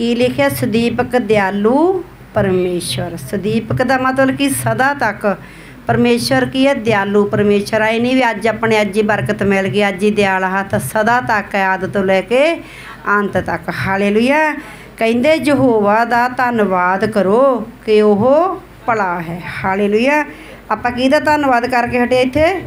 ਕੀ ਲਿਖਿਆ? ਸਦੀਪਕ ਦਿਆਲੂ ਪਰਮੇਸ਼ਰ ਸਦੀਪਕ ਦਾ ਮਤਲਬ ਕਿ ਸਦਾ ਤੱਕ ਪਰਮੇਸ਼ਰ ਕੀ ਹੈ? ਦਿਆਲੂ ਪਰਮੇਸ਼ਰ ਆਈ ਨਹੀਂ ਵੀ ਅੱਜ ਆਪਣੇ ਅੱਜ ਹੀ ਬਰਕਤ ਮਿਲ ਗਈ, ਅੱਜ ਹੀ ਦਿਆਲ ਹੱਥ ਸਦਾ ਤੱਕ ਹੈ ਆਦ ਤੋਂ ਲੈ ਕੇ ਅੰਤ ਤੱਕ। ਹਾਲੇਲੂਇਆ। ਕਹਿੰਦੇ, ਯਹੋਵਾ ਦਾ ਧੰਨਵਾਦ ਕਰੋ ਕਿ ਉਹ ਭਲਾ ਹੈ। ਹਾਲੇਲੂਇਆ। ਆਪਾਂ ਕਿਹਦਾ ਧੰਨਵਾਦ ਕਰਕੇ ਹਟੇ ਇੱਥੇ?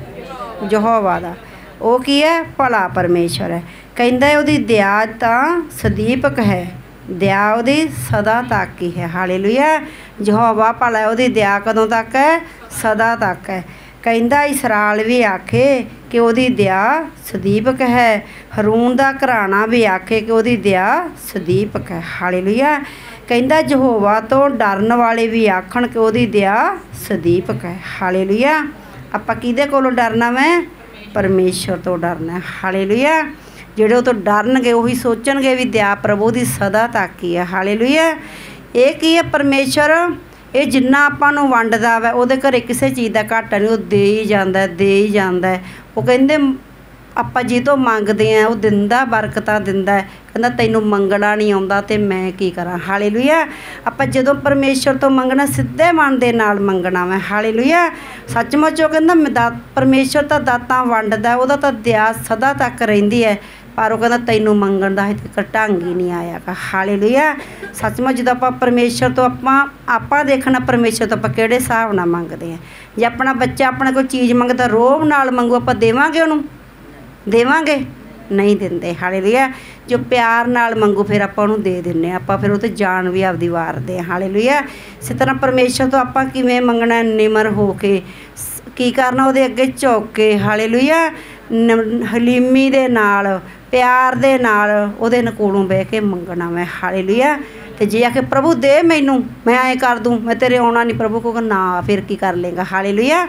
ਯਹੋਵਾ ਦਾ। ਉਹ ਕੀ ਹੈ? ਭਲਾ ਪਰਮੇਸ਼ਰ ਹੈ। ਕਹਿੰਦਾ, ਉਹਦੀ ਦਿਆ ਤਾਂ ਸਦੀਪਕ ਹੈ। ਦਇਆ ਉਹਦੀ ਸਦਾ ਤੱਕ ਹੀ ਹੈ। ਹਾਲੇਲੂਇਆ। ਯਹੋਵਾ ਭਲਾ ਉਹਦੀ ਦਇਆ ਕਦੋਂ ਤੱਕ ਹੈ? ਸਦਾ ਤੱਕ ਹੈ। ਕਹਿੰਦਾ, ਇਸਰਾਲ ਵੀ ਆਖੇ ਕਿ ਉਹਦੀ ਦਇਆ ਸਦੀਪਕ ਹੈ। ਹਰੂਨ ਦਾ ਘਰਾਣਾ ਵੀ ਆਖੇ ਕਿ ਉਹਦੀ ਦਇਆ ਸਦੀਪਕ ਹੈ। ਹਾਲੇਲੂਇਆ। ਕਹਿੰਦਾ, ਯਹੋਵਾ ਤੋਂ ਡਰਨ ਵਾਲੇ ਵੀ ਆਖਣ ਕਿ ਉਹਦੀ ਦਇਆ ਸਦੀਪਕ ਹੈ। ਹਾਲੇਲੂਇਆ। ਆਪਾਂ ਕਿਹਦੇ ਕੋਲੋਂ ਡਰਨਾ ਮੈਂ ਪਰਮੇਸ਼ਰ ਤੋਂ ਡਰਨਾ ਹਾਲੇਲੂਇਆ। ਜਿਹੜੇ ਉਹ ਤੋਂ ਡਰਨਗੇ, ਉਹੀ ਸੋਚਣਗੇ ਵੀ ਦਇਆ ਪ੍ਰਭੂ ਦੀ ਸਦਾ ਤੱਕ ਹੀ ਹੈ ਹਾਲੇਲੂਇਆ ਇਹ ਕੀ ਹੈ ਪਰਮੇਸ਼ਰ? ਇਹ ਜਿੰਨਾ ਆਪਾਂ ਨੂੰ ਵੰਡਦਾ ਵਾ, ਉਹਦੇ ਘਰੇ ਕਿਸੇ ਚੀਜ਼ ਦਾ ਘਾਟਾ ਨਹੀਂ, ਉਹ ਦੇ ਹੀ ਜਾਂਦਾ ਦੇ ਹੀ ਜਾਂਦਾ ਉਹ ਕਹਿੰਦੇ, ਆਪਾਂ ਜੀ ਤੋਂ ਮੰਗਦੇ ਆ ਉਹ ਦਿੰਦਾ, ਬਰਕਤਾਂ ਦਿੰਦਾ ਕਹਿੰਦਾ, ਤੈਨੂੰ ਮੰਗਣਾ ਨਹੀਂ ਆਉਂਦਾ ਤੇ ਮੈਂ ਕੀ ਕਰਾਂ? ਹਾਲੇਲੂਇਆ ਆਪਾਂ ਜਦੋਂ ਪਰਮੇਸ਼ਰ ਤੋਂ ਮੰਗਣਾ, ਸਿੱਧੇ ਮਨ ਦੇ ਨਾਲ ਮੰਗਣਾ ਵਾ। ਹਾਲੇਲੂਇਆ ਸੱਚਮੁੱਚ ਉਹ ਕਹਿੰਦਾ, ਮੈਂ ਦਾ ਪਰਮੇਸ਼ਰ ਤਾਂ ਦਾਤਾਂ ਵੰਡਦਾ, ਉਹਦਾ ਤਾਂ ਦਿਆ ਸਦਾ ਤੱਕ ਰਹਿੰਦੀ ਹੈ। ਪਰ ਉਹ ਕਹਿੰਦਾ ਤੈਨੂੰ ਮੰਗਣ ਦਾ ਹਜੇ ਤੱਕ ਢੰਗ ਹੀ ਨਹੀਂ ਆਇਆ ਆਇਆਗਾ ਹਾਲੇਲੂਇਆ। ਸੱਚਮੁੱਚ ਜਦੋਂ ਆਪਾਂ ਪਰਮੇਸ਼ਰ ਤੋਂ ਆਪਾਂ ਆਪਾਂ ਦੇਖਣਾ ਪਰਮੇਸ਼ਰ ਤੋਂ ਆਪਾਂ ਕਿਹੜੇ ਹਿਸਾਬ ਨਾਲ ਮੰਗਦੇ ਆ। ਜੇ ਆਪਣਾ ਬੱਚਾ ਆਪਣਾ ਕੋਈ ਚੀਜ਼ ਮੰਗਦਾ, ਰੋਬ ਨਾਲ ਮੰਗੂ, ਆਪਾਂ ਦੇਵਾਂਗੇ ਉਹਨੂੰ? ਦੇਵਾਂਗੇ? ਨਹੀਂ ਦਿੰਦੇ। ਹਾਲੇਲੂਇਆ। ਜੋ ਪਿਆਰ ਨਾਲ ਮੰਗੂ, ਫਿਰ ਆਪਾਂ ਉਹਨੂੰ ਦੇ ਦਿੰਨੇ ਆ। ਆਪਾਂ ਫਿਰ ਉਹ ਤੇ ਜਾਨ ਵੀ ਆਪਦੀ ਵਾਰਦੇ ਆ। ਹਾਲੇਲੂਇਆ। ਇਸੇ ਤਰ੍ਹਾਂ ਪਰਮੇਸ਼ਰ ਤੋਂ ਆਪਾਂ ਕਿਵੇਂ ਮੰਗਣਾ, ਨਿਮਰ ਹੋ ਕੇ ਕੀ ਕਰਨਾ, ਉਹਦੇ ਅੱਗੇ ਝੁੱਕ ਕੇ। ਹਾਲੇਲੂਇਆ। ਨ- ਹਲੀਮੀ ਦੇ ਨਾਲ, ਪਿਆਰ ਦੇ ਨਾਲ ਉਹਦੇ ਨ ਬਹਿ ਕੇ ਮੰਗਣਾ ਮੈਂ, ਹਾਲੇਲੂਇਆ। ਤੇ ਜੇ ਆਖੇ, ਪ੍ਰਭੂ, ਦੇ ਮੈਨੂੰ, ਮੈਂ ਐ ਕਰ ਦੂੰ, ਮੈਂ ਤੇਰੇ ਆਉਣਾ ਨਹੀਂ ਪ੍ਰਭੂ ਕਹੂਗਾ, ਨਾ, ਫਿਰ ਕੀ ਕਰ ਲੇਗਾ ਹਾਲੇਲੂਇਆ।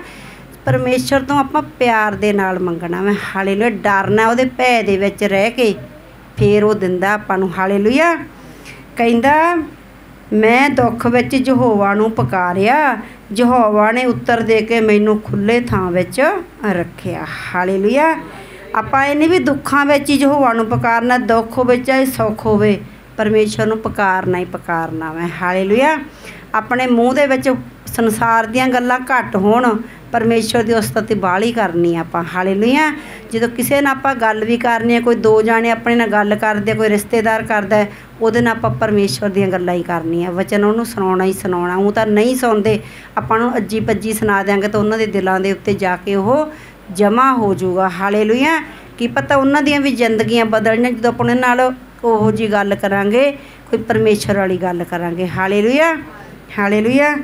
ਪਰਮੇਸ਼ਰ ਤੋਂ ਆਪਾਂ ਪਿਆਰ ਦੇ ਨਾਲ ਮੰਗਣਾ ਮੈਂ, ਹਾਲੇਲੂਇਆ। ਡਰਨਾ ਉਹਦੇ ਭੈ ਦੇ ਵਿੱਚ ਰਹਿ ਕੇ, ਫੇਰ ਉਹ ਦਿੰਦਾ ਆਪਾਂ ਨੂੰ, ਹਾਲੇਲੂਇਆ। ਕਹਿੰਦਾ ਮੈਂ ਦੁੱਖ ਵਿੱਚ ਯਹੋਵਾ ਨੂੰ ਪੁਕਾਰਿਆ, ਯਹੋਵਾ ਨੇ ਉੱਤਰ ਦੇ ਕੇ ਮੈਨੂੰ ਖੁੱਲੇ ਥਾਂ ਵਿੱਚ ਰੱਖਿਆ। ਹਾਲੇਲੂਇਆ। ਆਪਾਂ ਇਹ ਨਹੀਂ ਵੀ ਦੁੱਖਾਂ ਵਿੱਚ ਹੀ ਯਹੋਵਾ ਨੂੰ ਪੁਕਾਰਨਾ, ਦੁੱਖ ਹੋਵੇ ਚਾਹੇ ਸੁੱਖ ਹੋਵੇ, ਪਰਮੇਸ਼ਰ ਨੂੰ ਪੁਕਾਰਨਾ ਹੀ ਪੁਕਾਰਨਾ ਮੈਂ ਹਾਲੇਲੂਇਆ। ਆਪਣੇ ਮੂੰਹ ਦੇ ਵਿੱਚ ਸੰਸਾਰ ਦੀਆਂ ਗੱਲਾਂ ਘੱਟ ਹੋਣ ਪਰਮੇਸ਼ਰ ਦੀ ਉਸਤਤੀ ਬਾਲੀ ਕਰਨੀ ਆ ਆਪਾਂ। ਹਾਲੇਲੂਇਆ। ਜਦੋਂ ਕਿਸੇ ਨਾਲ ਆਪਾਂ ਗੱਲ ਵੀ ਕਰਨੀ ਹੈ ਕੋਈ ਦੋ ਜਾਣੇ ਆਪਣੇ ਨਾਲ ਗੱਲ ਕਰਦੇ, ਕੋਈ ਰਿਸ਼ਤੇਦਾਰ ਕਰਦਾ, ਉਹਦੇ ਨਾਲ ਆਪਾਂ ਪਰਮੇਸ਼ਰ ਦੀਆਂ ਗੱਲਾਂ ਹੀ ਕਰਨੀਆਂ। ਵਚਨ ਉਹਨੂੰ ਸੁਣਾਉਣਾ ਹੀ ਸੁਣਾਉਣਾ। ਉਹ ਤਾਂ ਨਹੀਂ ਸੁਣਦੇ। ਆਪਾਂ ਨੂੰ ਅੱਜੀ ਪੱਜੀ ਸੁਣਾ ਦਿਆਂਗੇ ਤਾਂ ਉਹਨਾਂ ਦੇ ਦਿਲਾਂ ਦੇ ਉੱਤੇ ਜਾ ਕੇ ਉਹ ਜਮਾ ਹੋ ਜਾਊਗਾ। ਹਾਲੇਲੂਇਆ। ਕੀ ਪਤਾ ਉਹਨਾਂ ਦੀਆਂ ਵੀ ਜ਼ਿੰਦਗੀਆਂ ਬਦਲਣੀਆਂ, ਜਦੋਂ ਆਪਣੇ ਨਾਲ ਉਹੋ ਜੀ ਗੱਲ ਕਰਾਂਗੇ, ਕੋਈ ਪਰਮੇਸ਼ਰ ਵਾਲੀ ਗੱਲ ਕਰਾਂਗੇ। ਹਾਲੇਲੂਇਆ। ਹਾਲੇਲੂਇਆ।